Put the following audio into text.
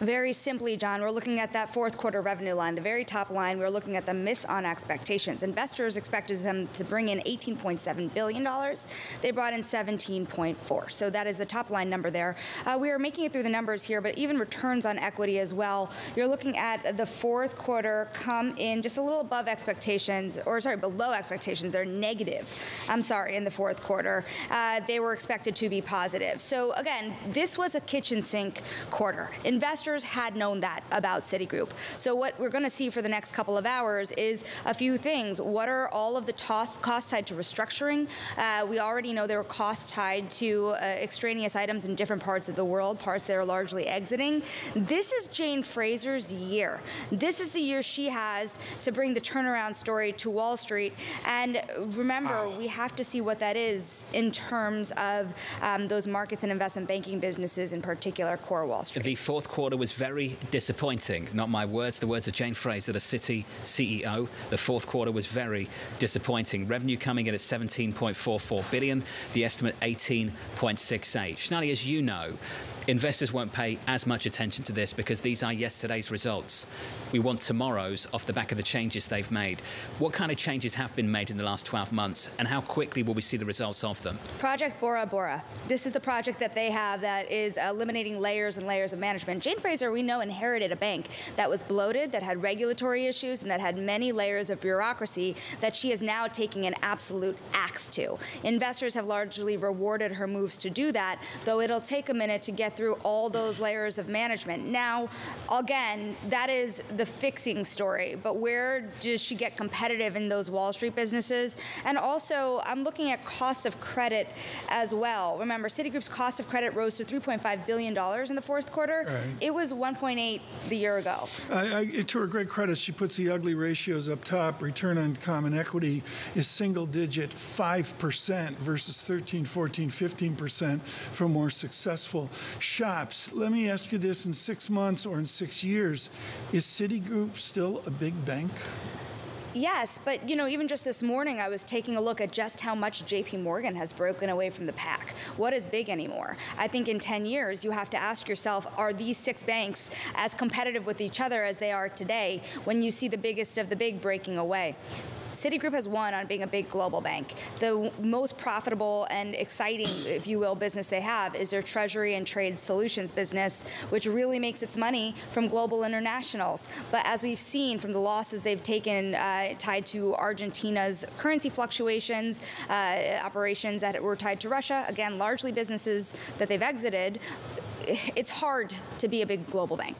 Very simply, John, we're looking at that fourth quarter revenue line, the very top line. We're looking at the miss on expectations. Investors expected them to bring in $18.7 billion. They brought in 17.4. So that is the top line number there. Uh, we are making it through the numbers here, but even returns on equity as well. You're looking at the fourth quarter come in just a little above expectations, or sorry, below expectations. They're negative. I'm sorry, in the fourth quarter. Uh, they were expected to be positive. So again, this was a kitchen sink quarter. Investors had known that about Citigroup. So what we're going to see for the next couple of hours is a few things. What are all of the costs tied to restructuring? Uh, we already know there are costs tied to uh, extraneous items in different parts of the world, parts that are largely exiting. This is Jane Fraser's year. This is the year she has to bring the turnaround story to Wall Street. And remember, wow. we have to see what that is in terms of um, those markets and investment banking businesses, in particular, core Wall Street. The fourth quarter was very disappointing. Not my words, the words of Jane Fraser, the Citi CEO. The fourth quarter was very disappointing. Revenue coming in at 17.44 billion, the estimate 18.68. Sonali, as you know, investors won't pay as much attention to this because these are yesterday's results. We want tomorrow's off the back of the changes they've made. What kind of changes have been made in the last 12 months and how quickly will we see the results of them? Project Bora Bora. This is the project that they have that is eliminating layers and layers of management. Jane Fraser, we know, inherited a bank that was bloated, that had regulatory issues, and that had many layers of bureaucracy that she is now taking an absolute axe to. Investors have largely rewarded her moves to do that, though it'll take a minute to get through all those layers of management. Now, again, that is the fixing story, but where does she get competitive in those Wall Street businesses? And also, I'm looking at cost of credit as well. Remember, Citigroup's cost of credit rose to $3.5 billion in the fourth quarter. Right. It was 1.8 the year ago. I, I, to her great credit, she puts the ugly ratios up top. Return on common equity is single digit 5% versus 13, 14, 15% for more successful shops. Let me ask you this in six months or in six years, is Citigroup still a big bank? Yes, but you know, even just this morning, I was taking a look at just how much JP Morgan has broken away from the pack. What is big anymore? I think in 10 years, you have to ask yourself, are these six banks as competitive with each other as they are today when you see the biggest of the big breaking away? Citigroup has won on being a big global bank. The most profitable and exciting, if you will, business they have is their treasury and trade solutions business, which really makes its money from global internationals. But as we've seen from the losses they've taken uh, tied to Argentina's currency fluctuations, uh, operations that were tied to Russia, again, largely businesses that they've exited, it's hard to be a big global bank.